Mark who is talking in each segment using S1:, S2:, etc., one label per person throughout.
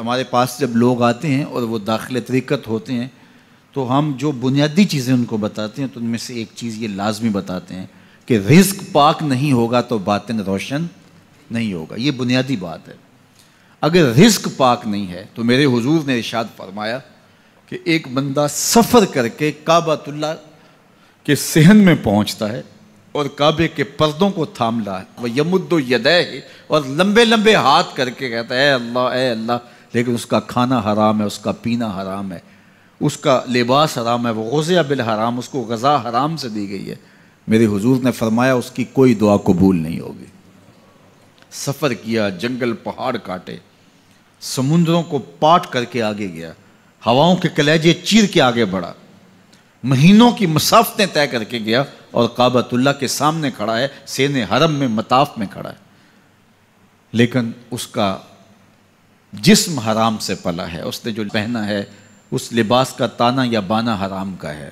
S1: ہمارے پاس جب لوگ آتے ہیں اور وہ داخل طریقت ہوتے ہیں، تو ہم جو بنیادی چیزیں ان کو بتاتے ہیں تو ان میں سے ایک چیز یہ لازمی بتاتے ہیں کہ رزق پاک نہیں ہوگا تو باطن روشن نہیں ہوگا۔ یہ بنیادی بات ہے۔ اگر رزق پاک نہیں ہے تو میرے حضور نے ارشاد فرمایا کہ ایک بندہ سفر کر کے کعبۃ اللہ کے صحن میں پہنچتا ہے اور کعبے کے پردوں کو تھام لا ہے۔ وہ یمد و یدہ اور لمبے لمبے ہاتھ کر کے کہتا ہے، اے اللہ اے اللہ لیکن اس کا کھانا حرام ہے، اس کا پینا حرام ہے، اس کا لباس حرام ہے، وہ غزیہ بالحرام اس کو غذا حرام سے دی گئی ہے۔ میرے حضور نے فرمایا، اس کی کوئی دعا قبول نہیں ہوگی۔ سفر کیا، جنگل پہاڑ کاٹے، سمندروں کو پاٹ کر کے آگے گیا، ہواؤں کے کلیجے چیر کے آگے بڑھا، مہینوں کی مسافتیں طے کر کے گیا اور کعبۃ اللہ کے سامنے کھڑا ہے سین حرم میں، مطاف میں کھڑا ہے۔ لیکن اس کا جسم حرام سے پلا ہے، اس نے جو پہنا ہے، اس لباس کا تانا یا بانا حرام کا ہے۔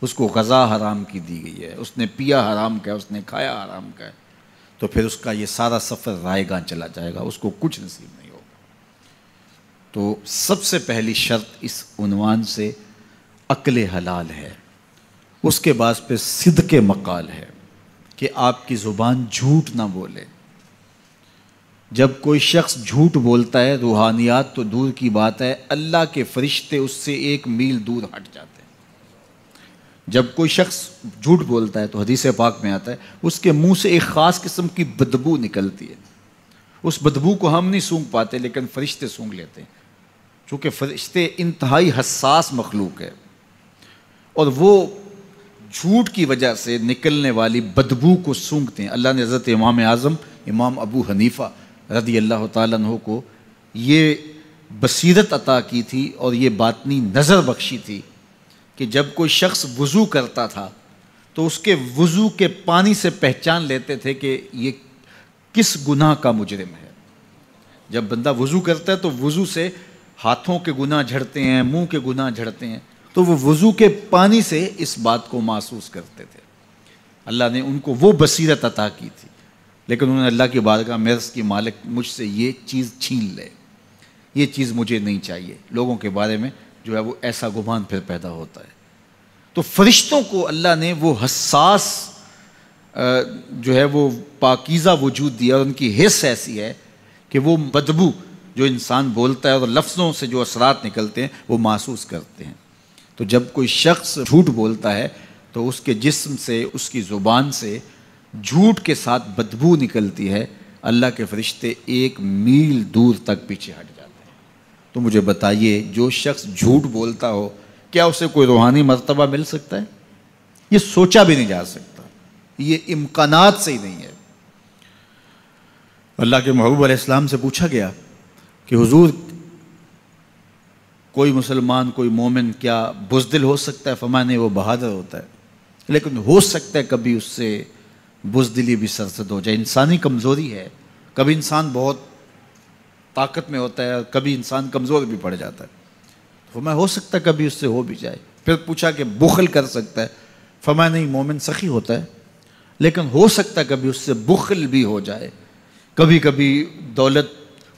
S1: اس کو غذا حرام کی دی گئی ہے، اس نے پیا حرام کا ہے، اس نے کھایا حرام کا ہے۔ تو پھر اس کا یہ سارا سفر رائے گاہ چلا جائے گا، اس کو کچھ نصیب نہیں ہوگا۔ تو سب سے پہلی شرط اس عنوان سے عقل حلال ہے۔ اس کے بعد پھر صدق مقال ہے کہ آپ کی زبان جھوٹ نہ بولے۔ جب کوئی شخص جھوٹ بولتا ہے، روحانیات تو دور کی بات ہے، اللہ کے فرشتے اس سے ایک میل دور ہٹ جاتے ہیں۔ جب کوئی شخص جھوٹ بولتا ہے تو حدیث پاک میں آتا ہے، اس کے منہ سے ایک خاص قسم کی بدبو نکلتی ہے۔ اس بدبو کو ہم نہیں سونگ پاتے، لیکن فرشتے سونگ لیتے ہیں۔ چونکہ فرشتے انتہائی حساس مخلوق ہے اور وہ جھوٹ کی وجہ سے نکلنے والی بدبو کو سونگتے ہیں۔ اللہ نے حضرت امام اعظم، امام ابو حنیفہ رضی اللہ تعالیٰ عنہ کو یہ بصیرت عطا کی تھی اور یہ باطنی نظر بخشی تھی کہ جب کوئی شخص وضو کرتا تھا تو اس کے وضو کے پانی سے پہچان لیتے تھے کہ یہ کس گناہ کا مجرم ہے۔ جب بندہ وضو کرتا ہے تو وضو سے ہاتھوں کے گناہ جھڑتے ہیں، منہ کے گناہ جھڑتے ہیں، تو وہ وضو کے پانی سے اس بات کو محسوس کرتے تھے۔ اللہ نے ان کو وہ بصیرت عطا کی تھی۔ لیکن انہوں نے اللہ کی بارگاہ مرض کی، مالک مجھ سے یہ چیز چھین لے۔ یہ چیز مجھے نہیں چاہیے۔ لوگوں کے بارے میں جو ہے وہ ایسا گمان پھر پیدا ہوتا ہے۔ تو فرشتوں کو اللہ نے وہ حساس جو ہے وہ پاکیزہ وجود دیا اور ان کی حص ایسی ہے کہ وہ بدبو جو انسان بولتا ہے اور لفظوں سے جو اثرات نکلتے ہیں، وہ محسوس کرتے ہیں۔ تو جب کوئی شخص جھوٹ بولتا ہے، تو اس کے جسم سے، اس کی زبان سے جھوٹ کے ساتھ بدبو نکلتی ہے، اللہ کے فرشتے ایک میل دور تک پیچھے ہٹ جاتے ہیں۔ تو مجھے بتائیے، جو شخص جھوٹ بولتا ہو، کیا اسے کوئی روحانی مرتبہ مل سکتا ہے؟ یہ سوچا بھی نہیں جا سکتا۔ یہ امکانات سے ہی نہیں ہے۔ اللہ کے محبوب علیہ السلام سے پوچھا گیا کہ حضور، کوئی مسلمان، کوئی مومن کیا بزدل ہو سکتا ہے؟ فمانے وہ بہادر ہوتا ہے۔ لیکن ہو سکتا ہے کبھی اس سے بزدلی بھی سرسد ہو جائے۔ انسانی کمزوری ہے۔ کبھی انسان بہت طاقت میں ہوتا ہے اور کبھی انسان کمزور بھی پڑ جاتا ہے۔ فرمایا ہو سکتا ہے کبھی اس سے ہو بھی جائے۔ پھر پوچھا کہ بخل کر سکتا ہے۔ فرمایا نہیں، مومن سخی ہوتا ہے۔ لیکن ہو سکتا ہے کبھی اس سے بخل بھی ہو جائے۔ کبھی کبھی دولت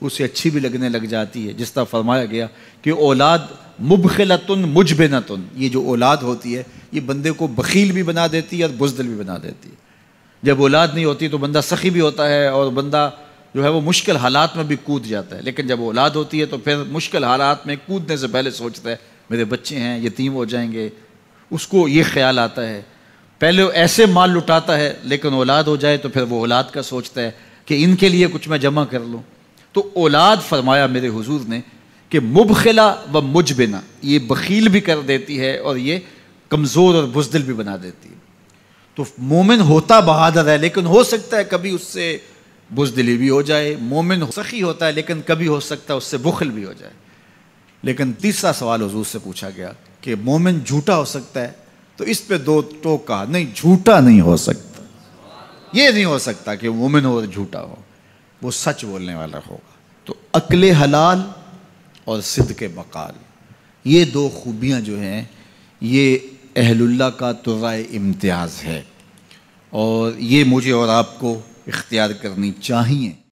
S1: اسے اچھی بھی لگنے لگ جاتی ہے۔ جس طرح فرمایا گیا کہ اولاد مبخلتن مجبنتن۔ یہ جو اولاد ہوتی ہے، یہ بندے کو بخیل بھی بنا دیتی ہے اور بزدل بھی بنا دیتی ہے۔ جب اولاد نہیں ہوتی تو بندہ سخی بھی ہوتا ہے اور بندہ جو ہے وہ مشکل حالات میں بھی کود جاتا ہے۔ لیکن جب اولاد ہوتی ہے تو پھر مشکل حالات میں کودنے سے پہلے سوچتا ہے، میرے بچے ہیں، یتیم ہو جائیں گے۔ اس کو یہ خیال آتا ہے۔ پہلے ایسے مال لٹاتا ہے، لیکن اولاد ہو جائے تو پھر وہ اولاد کا سوچتا ہے کہ ان کے لیے کچھ میں جمع کر لوں۔ تو اولاد فرمایا میرے حضور نے کہ مبخلا و مجبنا یہ بخیل بھی کر دیتی ہے اور یہ کمزور اور بزدل بھی بنا دیتی ہے۔ تو مومن ہوتا بہادر ہے، لیکن ہو سکتا ہے کبھی اس سے بزدلی بھی ہو جائے، مومن سخی ہوتا ہے، لیکن کبھی ہو سکتا ہے اس سے بخل بھی ہو جائے۔ لیکن تیسرا سوال حضور سے پوچھا گیا کہ مومن جھوٹا ہو سکتا ہے، تو اس پہ دو ٹوک کہا نہیں، جھوٹا نہیں ہو سکتا۔ یہ نہیں ہو سکتا کہ مومن ہو جھوٹا ہو، وہ سچ بولنے والا ہوگا۔ تو عقل حلال اور صدق مقال یہ دو خوبیاں جو ہیں، یہ اہل اللہ کا ترائے امتیاز ہے اور یہ مجھے اور آپ کو اختیار کرنی چاہیے۔